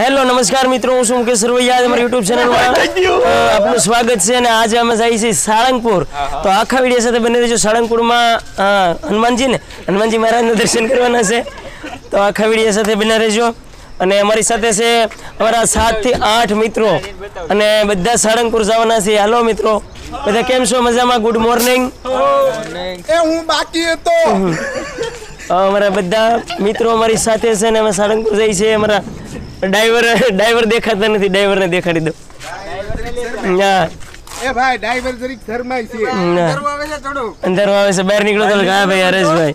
Hello નમસ્કાર મિત્રો હું છું મુકેશ સરવૈયા તમારી યુટ્યુબ ચેનલમાં આપનું સ્વાગત છે અને આજે અમે જઈએ છીએ સાળંગપુર. તો આખા વીડિયો સાથે બની રહીશું સાળંગપુરમાં હનુમાનજી ને હનુમાનજી મહારાજના દર્શન કરવાના છે. તો આખા વીડિયો સાથે બની રહેજો. અને અમારી સાથે છે અમારા સાતથી આઠ મિત્રો. અને બધા સાળંગપુર જવાના છે. હાલો મિત્રો. બધા કેમ છો? મજામાં? ગુડ મોર્નિંગ એ હું બાકી હતો. અમારા બધા મિત્રો અમારી સાથે છે ને અમે સાળંગપુર જઈએ છીએ. અમારા ડ્રાઈવર ડ્રાઈવર દેખાતા નથી. ડ્રાઈવરને દેખાડી દો હા. એ ભાઈ ડ્રાઈવર જરીક શરમાય છે. ના. અંધારું આવે છે બહાર નીકળો તો હા ભાઈ હરેશભાઈ.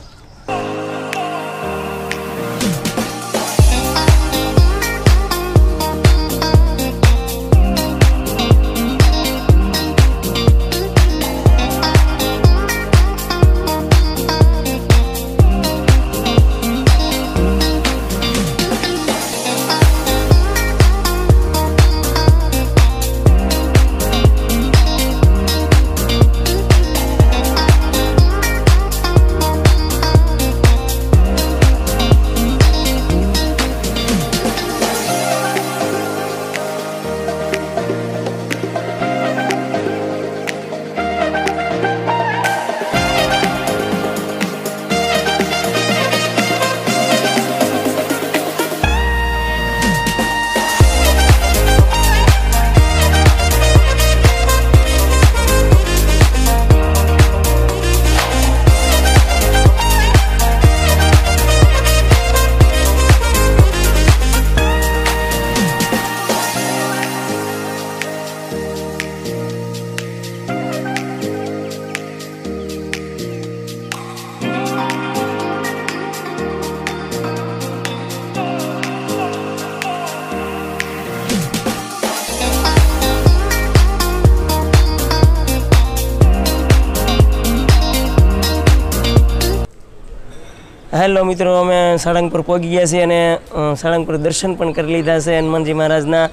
હેલો મિત્રો અમે સાળંગપુર પહોંચી ગયા છીએ અને અ, સાળંગપુર દર્શન પણ કરી લીધા છે હનુમાનજી મહારાજના.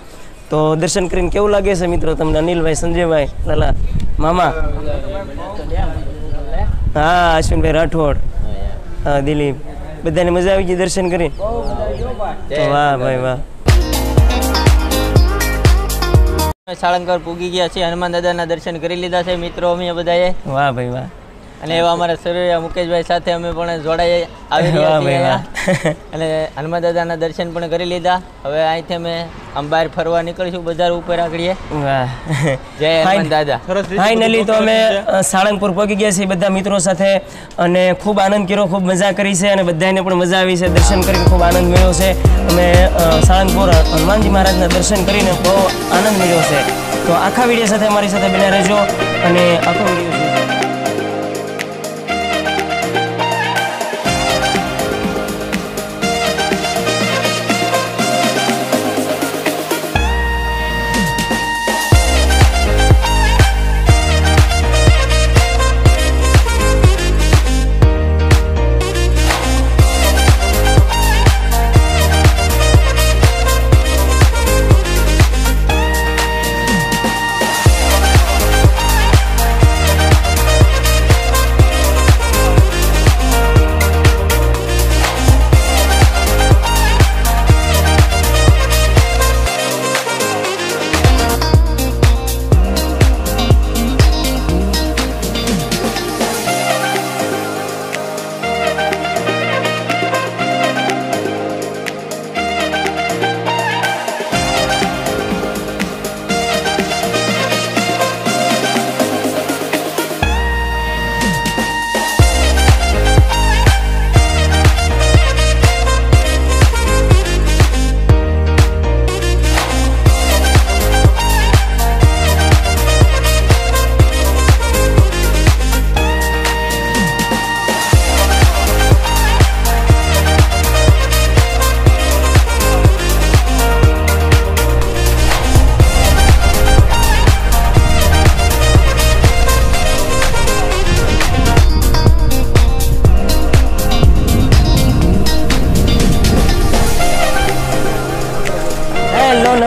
તો દર્શન કરીને કેવું લાગે છે મિત્રો તમને અનિલભાઈ સંજયભાઈ લાલા મામા? હા અશ્વિનભાઈ રાઠોડ. હા દિલીપ. બધાને મજા આવી ગઈ દર્શન કરી? વાહ ભાઈ વાહ. સાળંગર પૂગી ગયા છે હનુમાન દાદાના દર્શન કરી લીધા છે મિત્રો અમે બધાએ. વાહ ભાઈ વાહ. અને એવા અમારા સરોયા મુકેશભાઈ સાથે અમે પણ જોડાઈ આવી રહ્યા છીએ. અને હનુમાન દાદાના દર્શન પણ કરી લીધા. હવે અહીંથી અમે આમ બહાર ફરવા નીકળીશું બજાર ઉપર આગળીએ. જય હનુમાન દાદા. ફાઇનલી તો અમે સાળંગપુર પહોંચી ગયા છીએ બધા મિત્રો સાથે અને ખૂબ આનંદ કર્યો ખૂબ મજા કરી છે અને બધાને પણ મજા આવી છે. દર્શન કરીને ખૂબ આનંદ મળ્યો છે. અમે સાળંગપુર હનુમાનજી મહારાજના દર્શન કરીને બહુ આનંદ મળ્યો છે. તો આખા વીડિયો સાથે અમારી સાથે બન્યા રહેજો અને આખો વીડિયો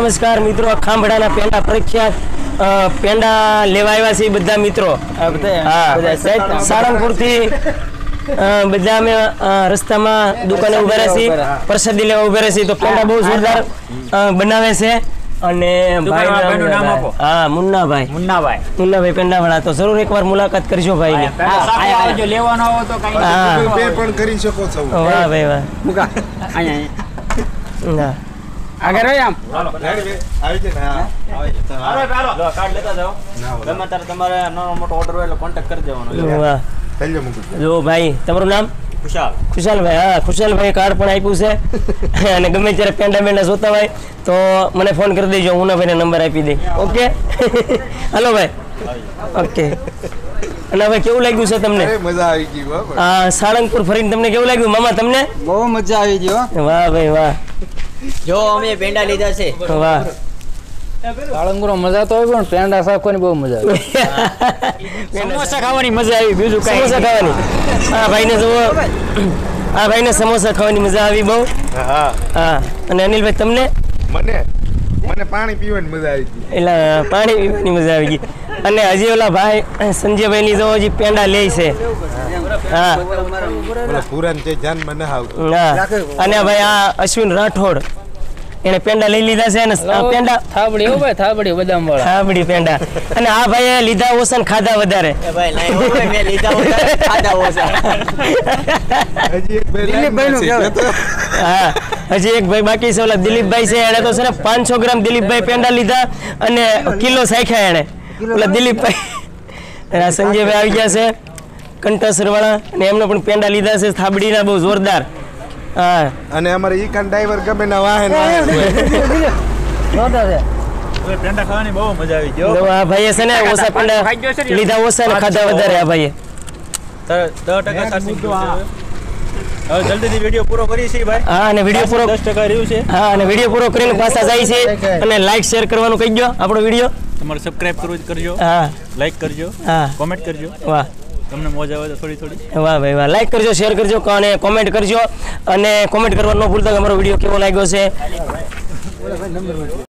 નમસ્કાર મિત્રો ખાંભડાના પેંડા પ્રખ્યાત પેંડા લેવા આવ્યા છે બધા મિત્રો. આ બધા? હા. બધા સાહેબ સાળંગપુરથી બધા અમે રસ્તામાં દુકાને ઊભા રહ્યા છીએ પ્રસાદી લેવા ઊભા રહ્યા છીએ. તો પેંડા બહુ જોરદાર બનાવે છે. અને દુકાનવાળા ભાઈનું નામ આપો. હા મુન્નાભાઈ. મુન્નાભાઈ. મુન્નાભાઈ પેંડાવાળા. તો જરૂર એકવાર મુલાકાત કરજો ભાઈ ને લેવાનો આવો તો કઈ હા. પણ કરી શકો છો. વાહ ભાઈ વાહ. અહીંયા. ના. આગળ હોય આમ. આવી છે ને હા. લો કાર્ડ લેતા જાઓ. ગમે ત્યારે તમારે નાનો મોટો ઓર્ડર હોય એટલે કોન્ટેક્ટ કરી દેવાનો. વાહ ચાલ્યો મૂકું. જો ભાઈ તમારું નામ? ખુશાલ. ખુશાલભાઈ હા ખુશાલભાઈ કાર્ડ પણ આપ્યું છે. અને ગમે ત્યારે પેંડા બેંડા જોતા હોય તો મને ફોન કરી દેજો હું ભાઈને નંબર આપી દઈ. ઓકે? હલો ભાઈ. ઓકે. અને હવે કેવું લાગ્યું છે તમને? અરે મજા આવી ગઈ હો સાળંગપુર ફરીને તમને કેવું લાગ્યું? મામા તમને? બહુ મજા આવી ગઈ વાહ ભાઈ વાહ. જો અમે પેંડા લીધા છે. વાહ. મજા તો હોય પણ પેંડા સાફ બહુ મજા આવે. સમોસા ખાવાની મજા આવી બીજું સમોસા ખાવાની. હા ભાઈને ને આ ભાઈને સમોસા ખાવાની મજા આવી બહુ. હા. હા. અને અનિલભાઈ તમને? મને? મને પાણી પીવાની મજા આવી ગઈ. એટલે પાણી પીવાની મજા આવી ગઈ. અને હજી ઓલા ભાઈ સંજયભાઈ ની જો હજી પેંડા લે છે. અને ભાઈ આ અશ્વિન રાઠોડ એને પેંડા લઈ લીધા છે અને પેંડા થાબડી હો ભાઈ થાબડી બદામ વાળા થાબડી પેંડા. અને આ ભાઈએ લીધા ઓસન ખાધા વધારે. એ ભાઈ લાઈ હો ભાઈ, લીધા હોય ખાધા ઓછા. હજી એક ભાઈ. હા હજી એક ભાઈ બાકી છે ઓલા દિલીપભાઈ છે એને તો છે ને પાંચસો ગ્રામ દિલીપભાઈ પેંડા લીધા અને કિલો સાખ્યા એને. ઓલા દિલીપભાઈ અને સંજયભાઈ આવી ગયા છે. કંટસર વાળા અને એમને પણ પેંડા લીધા છે થાબડીના બહુ જોરદાર. હા. અને અમારે ઈ કાન ડ્રાઈવર ગમે ના વાહન વાહન પેંડા ખાવાની બહુ મજા આવી ગયો આ ભાઈએ છે ને પેંડા? લીધા ઓછા ને ખાધા વધારે આ ભાઈએ. દસ ટકા સાચી હવે. જલ્દીથી વીડિયો પૂરો કરી છે ભાઈ. હા અને વીડિયો પૂરો દસ ટકા રહ્યું છે. હા અને વીડિયો પૂરો કરીને પાછા જાય છે. અને લાઈક શેર કરવાનું કહી દો આપણો વીડિયો. તમારે સબસ્ક્રાઇબ કરવું જ કરજો. હા. લાઈક કરજો. હા. કોમેન્ટ કરજો. વાહ. તમને મોજ આવે તો થોડી થોડી. વાહ ભાઈ વાહ. લાઈક કરજો શેર કરજો, અને કોમેન્ટ કરજો. અને કોમેન્ટ કરવાનું ન ભૂલતા કે અમારો વીડિયો કેવો લાગ્યો છે.